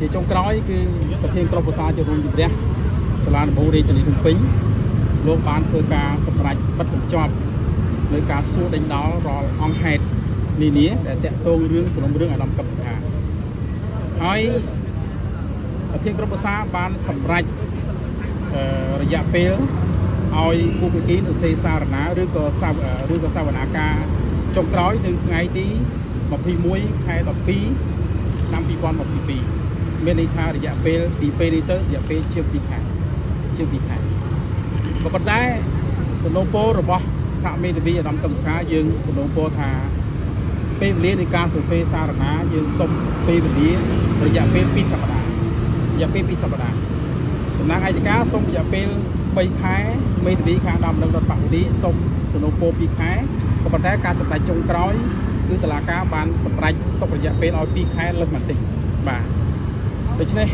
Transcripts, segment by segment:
ជាចុងក្រោយគឺប្រធានក្រុមប្រសាជារួមជំរះសាលាដំបូងរាជធានីភ្នំពេញលោកបានធ្វើការសម្រេចបិទបញ្ចប់នៅការសួរដេញដោលរាល់អង្គហេតុនានាដែលតាក់ទងរឿងសំណុំរឿងអាដាមកឹបសខាហើយប្រធានក្រុមប្រសាបានសម្រេចអឺរយៈពេលឲ្យគូពិគីទៅសេសារណាឬក៏សាវឬក៏សាវនាការចុងក្រោយនៅថ្ងៃទី21ខែ12ឆ្នាំ2022 មានន័យថារយៈពេលពីពេលនេះទៅរយៈពេលជាង2ខែជាង2ខែក៏ប៉ុន្តែសំណូមពររបស់សហមេធាវីអាដាមកឹមសុខាយើងសំណូមពរថាពេលវេលានៃការសរសេរសារណាយើងសុំពេលវេលារយៈពេល2សប្តាហ៍រយៈពេល2សប្តាហ៍តំណាងអាយកាសុំរយៈពេល3ខែមេធាវីខាងដំណឹងរដ្ឋបាលទីសុំសំណូមពរ2ខែក៏ប៉ុន្តែការសម្រេចចុងក្រោយគឺតុលាការបានសម្រេចទុករយៈពេលឲ្យ2ខែលើសបន្តិចបាទ ដូច្នេះ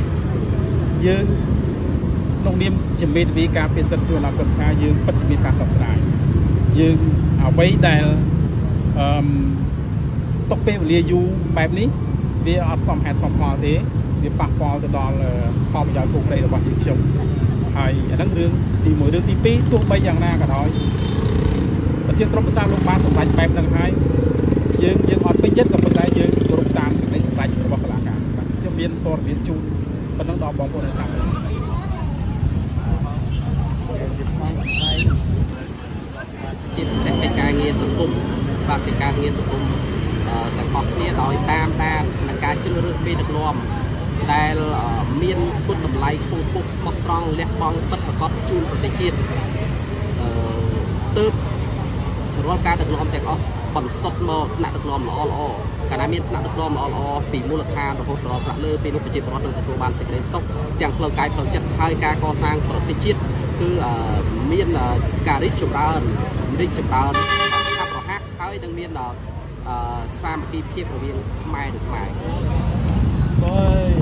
យើងក្នុងនាមជាមេធាវីការពិសិដ្ឋជួយដល់កឹមស្ការយើងពិតជាមានការសោកស្ដាយយើងអ្វីដែលអឺទុកពេលវេលាយូរបែបនេះវាអត់សមហេតុសមផលទេវាប៉ះពាល់ទៅដល់ផលប្រយោជន៍គោលប្រេរបស់យើងខ្ញុំហើយអាហ្នឹងរឿងទី1រឿងទី2ទោះបីយ៉ាងណាក៏ដោយប្រធានក្រុមប្រឹក្សាលោកបានសម្រេចបែបហ្នឹងហើយយើងយើងអត់ពេញចិត្តក៏ មានព័ត៌មានជូនប៉ុណ្ណឹងដល់បងប្អូនអ្នកសាស្ត្រជាពិសេសកិច្ចការងារសង្គមបាទកិច្ចការងារសង្គមទាំងអស់គ្នាដោយតាមដាននឹងការជ្រើសរើសមេដឹកនាំដែលមានគុណតម្លៃខ្ពង់ខ្ពស់ស្មោះត្រង់លះបង់ពិតប្រាកដជូនប្រទេសជាតិអឺទៅរាល់ការដឹកនាំទាំងអស់ បន្សុទ្ធមកថ្នាក់ដឹកនាំល្អល្អកាលណាមានថ្នាក់ដឹកនាំល្អល្អពីមូលដ្ឋានរហូតដល់ថ្នាក់លើពីនោះប្រជាពលរដ្ឋនឹងទទួលបានសេចក្តីសុខទាំងផ្លូវកាយផ្លូវចិត្តហើយការកសាងប្រទេសជាតិគឺមានការរីកចម្រើនរីកចម្រើនឆាប់រហ័សហើយនឹងមានសាមគ្គីភាពរវាងខ្មែរនិងខ្មែរអើយ